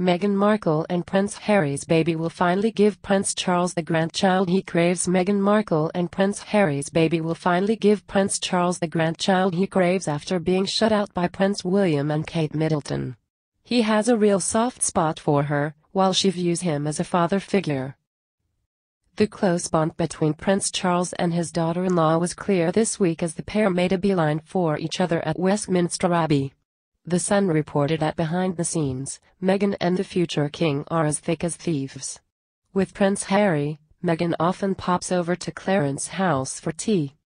Meghan Markle and Prince Harry's baby will finally give Prince Charles the grandchild he craves. Meghan Markle and Prince Harry's baby will finally give Prince Charles the grandchild he craves after being shut out by Prince William and Kate Middleton. He has a real soft spot for her, while she views him as a father figure. The close bond between Prince Charles and his daughter-in-law was clear this week as the pair made a beeline for each other at Westminster Abbey. The Sun reported that behind the scenes, Meghan and the future king are as thick as thieves. With Prince Harry, Meghan often pops over to Clarence House for tea.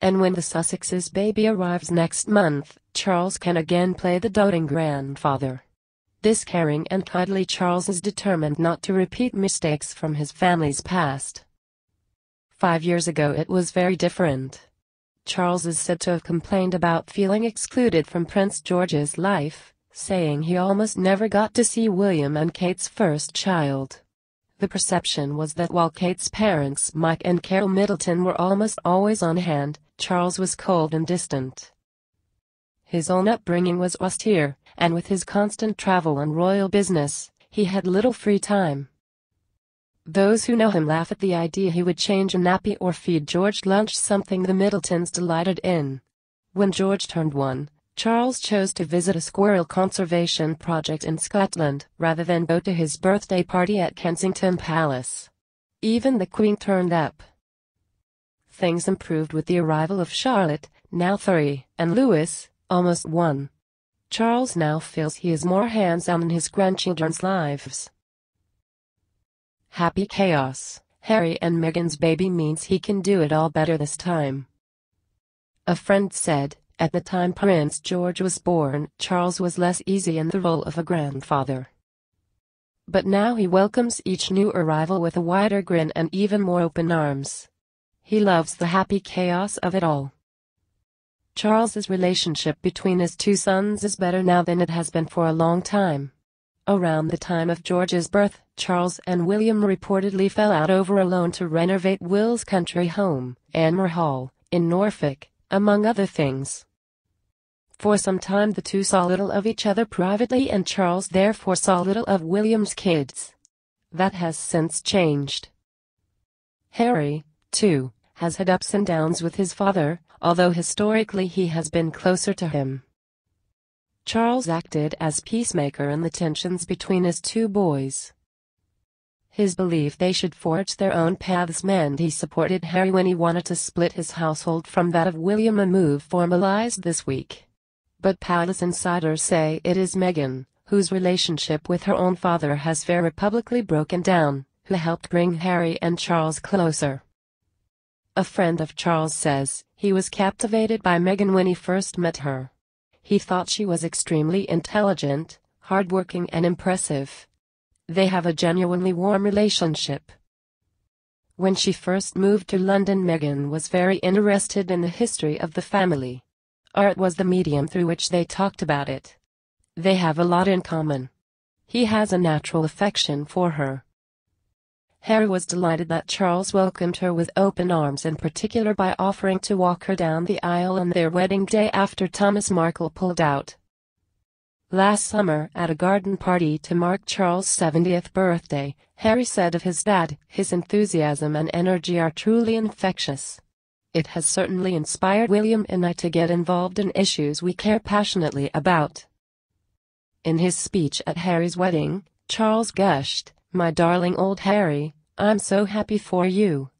And when the Sussex's baby arrives next month, Charles can again play the doting grandfather. This caring and cuddly Charles is determined not to repeat mistakes from his family's past. Five years ago it was very different. Charles is said to have complained about feeling excluded from Prince George's life, saying he almost never got to see William and Kate's first child. The perception was that while Kate's parents Mike and Carol Middleton were almost always on hand, Charles was cold and distant. His own upbringing was austere, and with his constant travel on royal business, he had little free time. Those who know him laugh at the idea he would change a nappy or feed George lunch something the Middletons delighted in. When George turned one, Charles chose to visit a squirrel conservation project in Scotland rather than go to his birthday party at Kensington Palace. Even the Queen turned up. Things improved with the arrival of Charlotte, now three, and Louis, almost one. Charles now feels he is more hands-on in his grandchildren's lives. Happy chaos. Harry and Meghan's baby means he can do it all better this time. A friend said, at the time Prince George was born, Charles was less easy in the role of a grandfather. But now he welcomes each new arrival with a wider grin and even more open arms. He loves the happy chaos of it all. Charles's relationship between his two sons is better now than it has been for a long time. Around the time of George's birth, Charles and William reportedly fell out over a loan to renovate Will's country home, Anmer Hall, in Norfolk, among other things. For some time the two saw little of each other privately and Charles therefore saw little of William's kids. That has since changed. Harry, too, has had ups and downs with his father, although historically he has been closer to him. Charles acted as peacemaker in the tensions between his two boys. His belief they should forge their own paths meant he supported Harry when he wanted to split his household from that of William a move formalized this week. But palace insiders say it is Meghan, whose relationship with her own father has very publicly broken down, who helped bring Harry and Charles closer. A friend of Charles says, he was captivated by Meghan when he first met her. He thought she was extremely intelligent, hardworking and impressive. They have a genuinely warm relationship. When she first moved to London Meghan was very interested in the history of the family. Art was the medium through which they talked about it. They have a lot in common. He has a natural affection for her. Harry was delighted that Charles welcomed her with open arms in particular by offering to walk her down the aisle on their wedding day after Thomas Markle pulled out. Last summer, at a garden party to mark Charles' 70th birthday, Harry said of his dad, his enthusiasm and energy are truly infectious. It has certainly inspired William and I to get involved in issues we care passionately about. In his speech at Harry's wedding, Charles gushed, my darling old Harry, I'm so happy for you.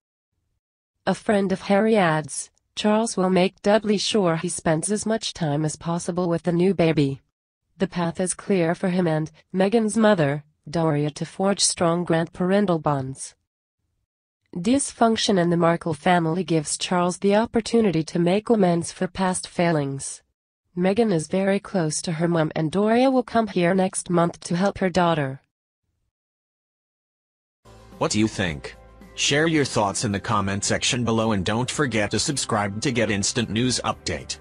A friend of Harry adds, Charles will make doubly sure he spends as much time as possible with the new baby. The path is clear for him and Meghan's mother, Doria to forge strong grandparental bonds. Dysfunction in the Markle family gives Charles the opportunity to make amends for past failings. Meghan is very close to her mum and Doria will come here next month to help her daughter. What do you think? Share your thoughts in the comment section below and don't forget to subscribe to get instant news update.